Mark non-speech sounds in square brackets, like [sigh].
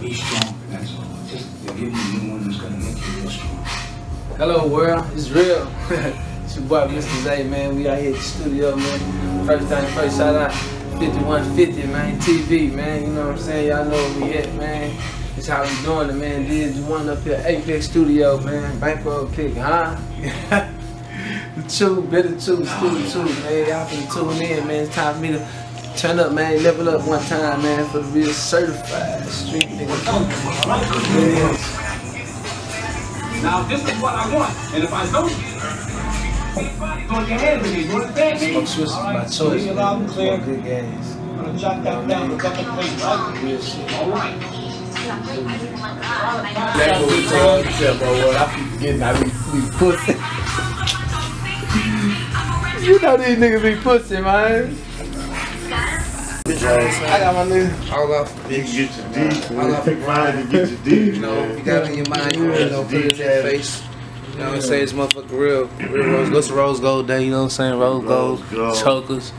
be stronger, that's all. Just give a new one that's gonna make you real strong. Hello world, it's real. [laughs] it's your boy Mr. Zay, man. We out here at the studio, man. First time, first, shout out 5150, man. TV, man. You know what I'm saying? Y'all know where we at, man. It's how we doing it, man. This is one up here, Apex Studio, man. Bankroll kick, huh? [laughs] the two, better two, studio two, man. Y'all can tune in, man. It's time for me to turn up, man. Level up one time, man, for the real certified street nigga. Now this is what I want, and if I don't get it, throw your hands in me. You understand me? Smoke Swiss is my choice, Read it loud man. and clear. Good games. I'm gonna jot that down, the double plate, right? Real shit. All right. That was wrong, except, bro. What I keep forgetting, I be, be pussy. [laughs] you know these niggas be pussy, man. I got my nigga. All off, You can get your D, I man. love Pick mine and get your D, you know, if you got it in your mind, you know, put it in their face. You know what I'm saying? It's motherfucking real. Real rose. What's rose gold day? You know what I'm saying? Rose gold, Rose gold. chokers,